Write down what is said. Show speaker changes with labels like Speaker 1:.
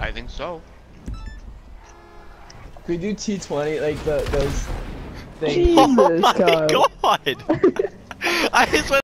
Speaker 1: I think so.
Speaker 2: Could we do T20 like the those things?
Speaker 1: Oh my god! I just went